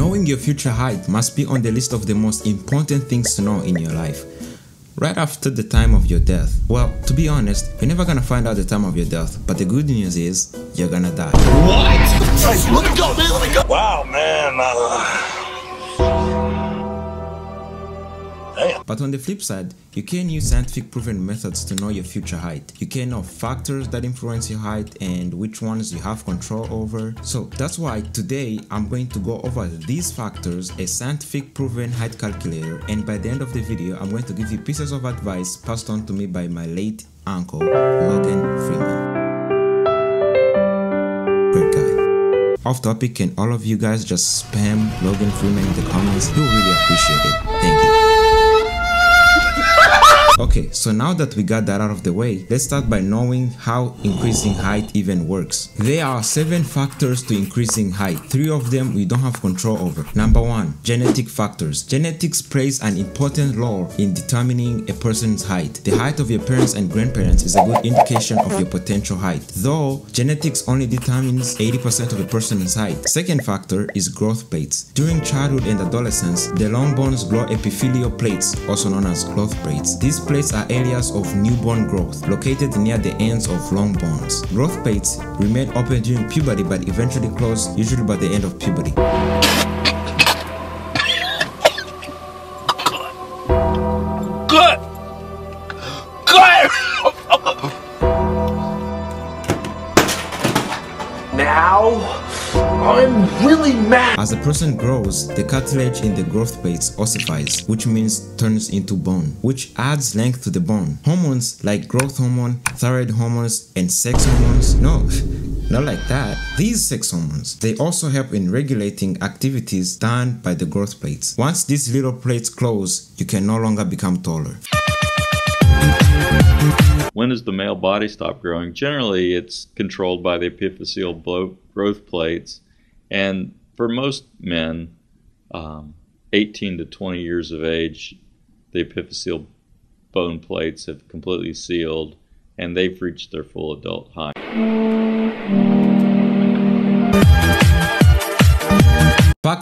Knowing your future height must be on the list of the most important things to know in your life. Right after the time of your death. Well, to be honest, you're never gonna find out the time of your death, but the good news is you're gonna die. What? Let me go, man. Let me go. Wow, man. Uh... But on the flip side, you can use scientific proven methods to know your future height. You can know factors that influence your height and which ones you have control over. So that's why today I'm going to go over these factors, a scientific proven height calculator, and by the end of the video, I'm going to give you pieces of advice passed on to me by my late uncle, Logan Freeman. Off topic, can all of you guys just spam Logan Freeman in the comments? He'll really appreciate it. Okay, so now that we got that out of the way, let's start by knowing how increasing height even works. There are 7 factors to increasing height. 3 of them we don't have control over. Number 1. Genetic factors. Genetics plays an important role in determining a person's height. The height of your parents and grandparents is a good indication of your potential height, though genetics only determines 80% of a person's height. Second factor is growth plates. During childhood and adolescence, the long bones grow epiphyseal plates, also known as growth plates. These plates are areas of newborn growth located near the ends of long bones. Growth plates remain open during puberty but eventually close, usually by the end of puberty. Good. Good. now I'm really mad. As a person grows, the cartilage in the growth plates ossifies, which means turns into bone, which adds length to the bone. Hormones like growth hormone, thyroid hormones, and sex hormones, no, not like that. These sex hormones, they also help in regulating activities done by the growth plates. Once these little plates close, you can no longer become taller. When does the male body stop growing? Generally, it's controlled by the epiphyseal growth plates and for most men, um, 18 to 20 years of age, the epiphyseal bone plates have completely sealed and they've reached their full adult height.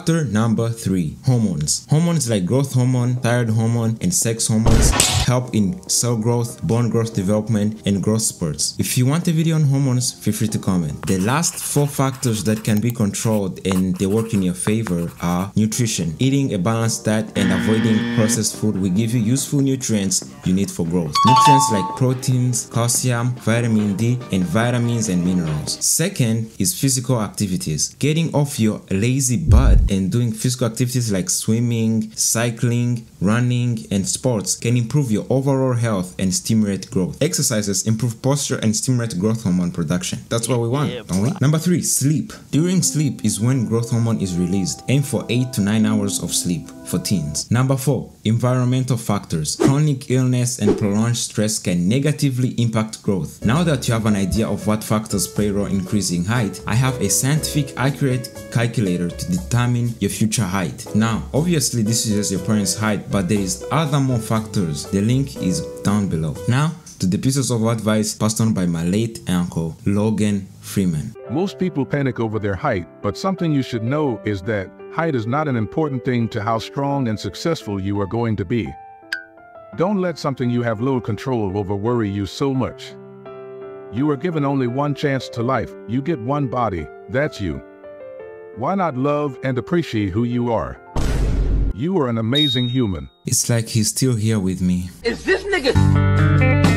Number three, hormones. Hormones like growth hormone, thyroid hormone, and sex hormones help in cell growth, bone growth development, and growth spurts. If you want a video on hormones, feel free to comment. The last four factors that can be controlled and they work in your favor are nutrition. Eating a balanced diet and avoiding processed food will give you useful nutrients you need for growth. Nutrients like proteins, calcium, vitamin D, and vitamins and minerals. Second is physical activities. Getting off your lazy butt and doing physical activities like swimming, cycling, running, and sports can improve your overall health and stimulate growth. Exercises improve posture and stimulate growth hormone production. That's what we want, don't we? Number three, sleep. During sleep is when growth hormone is released. Aim for 8 to 9 hours of sleep for teens. Number four, environmental factors. Chronic illness and prolonged stress can negatively impact growth. Now that you have an idea of what factors play a role in increasing height, I have a scientific accurate calculator to determine your future height. Now, obviously this is just your parents' height, but there is other more factors. The link is down below. Now, to the pieces of advice passed on by my late uncle, Logan Freeman. Most people panic over their height, but something you should know is that height is not an important thing to how strong and successful you are going to be. Don't let something you have little control over worry you so much. You are given only one chance to life. You get one body, that's you. Why not love and appreciate who you are? You are an amazing human. It's like he's still here with me. Is this nigga...